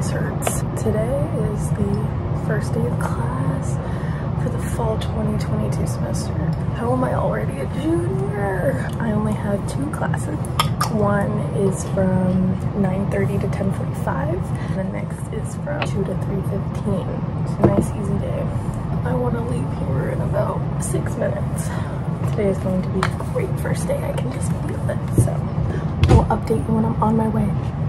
face hurts. Today is the first day of class for the fall 2022 semester. How am I already a junior? I only have two classes. One is from 9.30 to 10.45. The next is from 2 to 3.15. It's a nice easy day. I want to leave here in about six minutes. Today is going to be a great first day. I can just feel it. So I'll update you when I'm on my way.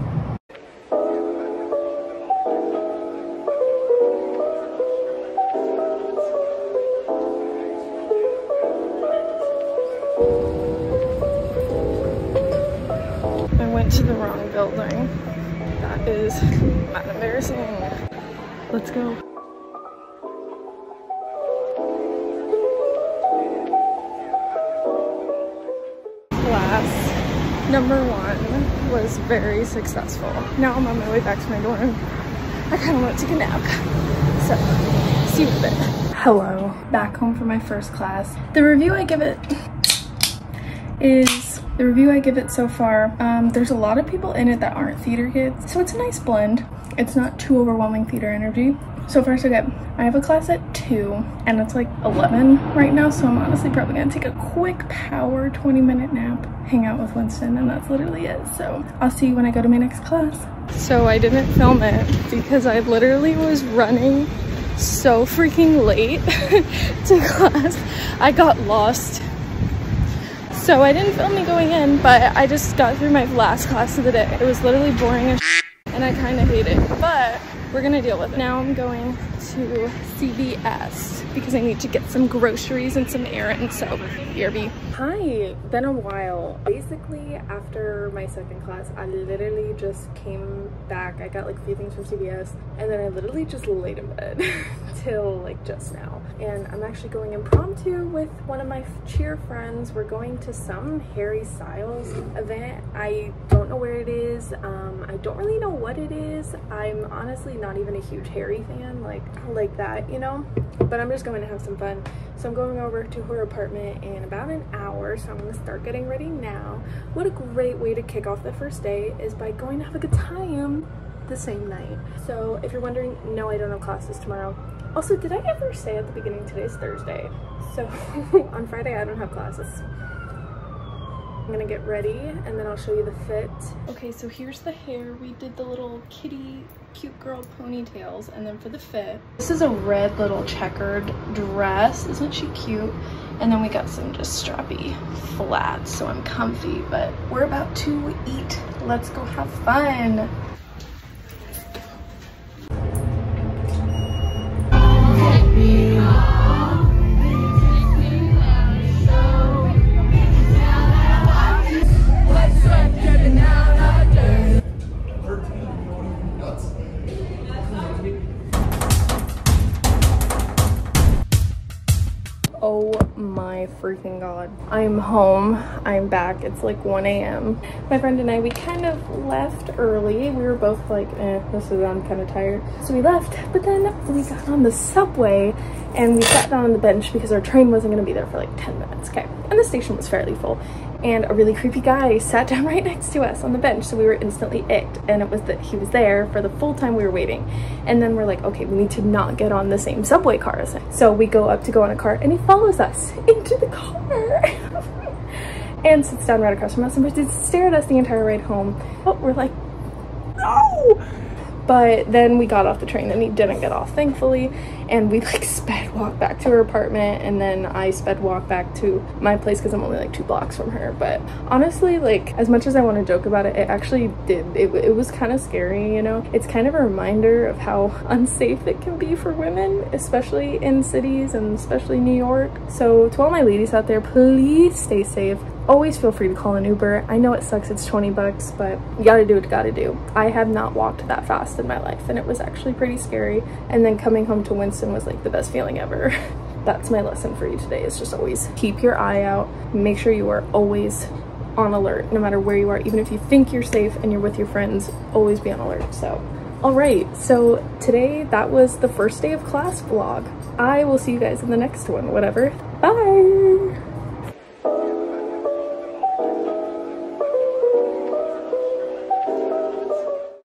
To the wrong building. That is not embarrassing. Let's go. Class number one was very successful. Now I'm on my way back to my dorm. I kind of want to take a nap. So, see you in a bit. Hello, back home for my first class. The review I give it is the review I give it so far, um, there's a lot of people in it that aren't theater kids, so it's a nice blend. It's not too overwhelming theater energy. So far so good. I have a class at 2 and it's like 11 right now, so I'm honestly probably gonna take a quick power 20 minute nap, hang out with Winston, and that's literally it. So I'll see you when I go to my next class. So I didn't film it because I literally was running so freaking late to class. I got lost so I didn't film me going in, but I just got through my last class of the day. It was literally boring as and I kind of hate it, but we're gonna deal with it. Now I'm going to CVS because I need to get some groceries and some errands, so BRB. Hi, been a while. Basically, after my second class, I literally just came back. I got like a few things from CVS, and then I literally just laid in bed till like just now. And I'm actually going impromptu with one of my cheer friends. We're going to some Harry Styles event. I don't know where it is. Um, I don't really know what it is. I'm honestly not even a huge Harry fan, like like that, you know? But I'm just going to have some fun. So I'm going over to her apartment in about an hour, so I'm gonna start getting ready now. What a great way to kick off the first day is by going to have a good time the same night. So if you're wondering, no, I don't have classes tomorrow. Also, did I ever say at the beginning today's Thursday? So on Friday I don't have classes. I'm gonna get ready and then I'll show you the fit. Okay, so here's the hair. We did the little kitty cute girl ponytails and then for the fit. This is a red little checkered dress. Isn't she cute? And then we got some just strappy flats so I'm comfy, but we're about to eat. Let's go have fun. Freaking god. I'm home. I'm back. It's like 1 a.m. My friend and I, we kind of left early. We were both like, eh, this is, I'm kind of tired. So we left, but then we got on the subway and we sat down on the bench because our train wasn't gonna be there for like 10 minutes, okay? And the station was fairly full and a really creepy guy sat down right next to us on the bench so we were instantly icked and it was that he was there for the full time we were waiting. And then we're like okay we need to not get on the same subway car as him. So we go up to go on a car and he follows us into the car. And sits down right across from us and just stare at us the entire ride home. But we're like no but then we got off the train and he didn't get off thankfully. And we like sped walk back to her apartment and then I sped walk back to my place because I'm only like two blocks from her. But honestly like as much as I want to joke about it it actually did it, it was kind of scary you know? It's kind of a reminder of how unsafe it can be for women especially in cities and especially New York. So to all my ladies out there please stay safe always feel free to call an Uber. I know it sucks, it's 20 bucks, but you gotta do what you gotta do. I have not walked that fast in my life and it was actually pretty scary. And then coming home to Winston was like the best feeling ever. That's my lesson for you today is just always keep your eye out. Make sure you are always on alert no matter where you are. Even if you think you're safe and you're with your friends, always be on alert. So all right, so today that was the first day of class vlog. I will see you guys in the next one, whatever. Bye.